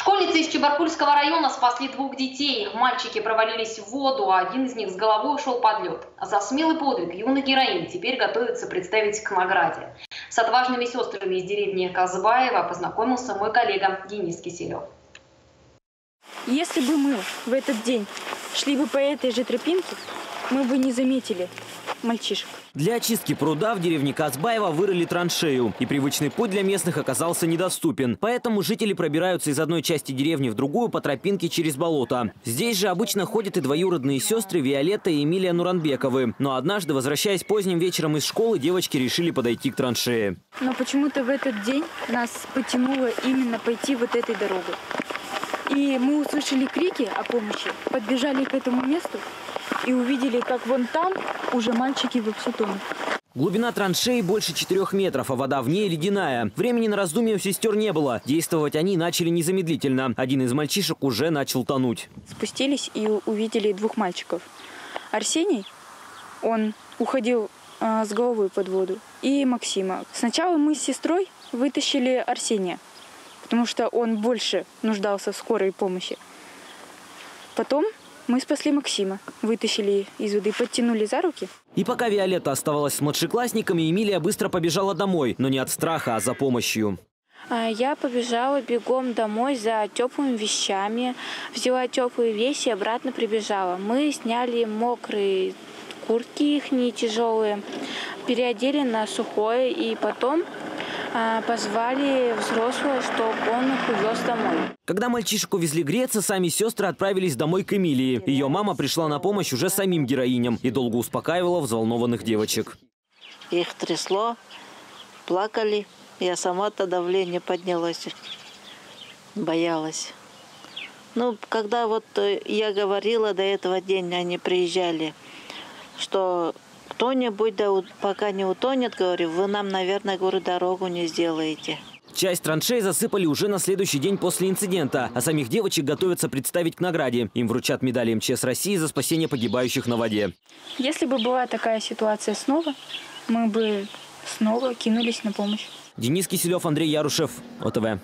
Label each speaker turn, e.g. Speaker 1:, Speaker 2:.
Speaker 1: Школьницы из Чебаркульского района спасли двух детей. Мальчики провалились в воду, а один из них с головой ушел под лед. За смелый подвиг юный героинь теперь готовится представить к награде. С отважными сестрами из деревни Казбаева познакомился мой коллега Денис Киселев.
Speaker 2: Если бы мы в этот день шли бы по этой же тропинке, мы бы не заметили мальчишек.
Speaker 3: Для очистки пруда в деревне Казбаева вырыли траншею, и привычный путь для местных оказался недоступен. Поэтому жители пробираются из одной части деревни в другую по тропинке через болото. Здесь же обычно ходят и двоюродные сестры Виолетта и Эмилия Нуранбековы. Но однажды, возвращаясь поздним вечером из школы, девочки решили подойти к траншее.
Speaker 2: Но почему-то в этот день нас потянуло именно пойти вот этой дорогой. И мы услышали крики о помощи, подбежали к этому месту и увидели, как вон там уже мальчики вообще тонут.
Speaker 3: Глубина траншеи больше четырех метров, а вода в ней ледяная. Времени на раздумье у сестер не было. Действовать они начали незамедлительно. Один из мальчишек уже начал тонуть.
Speaker 2: Спустились и увидели двух мальчиков. Арсений, он уходил э, с головой под воду, и Максима. Сначала мы с сестрой вытащили Арсения, потому что он больше нуждался в скорой помощи. Потом мы спасли Максима, вытащили из воды, подтянули за руки.
Speaker 3: И пока Виолетта оставалась с младшеклассниками, Эмилия быстро побежала домой, но не от страха, а за помощью.
Speaker 4: А, я побежала бегом домой за теплыми вещами, взяла теплые вещи и обратно прибежала. Мы сняли мокрые куртки их не тяжелые, переодели на сухое и потом позвали взрослого, чтобы он их увез домой.
Speaker 3: Когда мальчишек увезли греться, сами сестры отправились домой к Эмилии. Ее мама пришла на помощь уже самим героиням и долго успокаивала взволнованных девочек.
Speaker 5: Их трясло, плакали. Я сама-то давление поднялось, боялась. Ну, когда вот э, я говорила до этого дня, они приезжали, что кто-нибудь, да, пока не утонет, говорю, вы нам, наверное, говорю, дорогу не сделаете.
Speaker 3: Часть траншей засыпали уже на следующий день после инцидента, а самих девочек готовятся представить к награде. Им вручат медали МЧС России за спасение погибающих на воде.
Speaker 2: Если бы была такая ситуация снова, мы бы снова кинулись на помощь.
Speaker 3: Денис Киселев, Андрей Ярушев, ОТВ.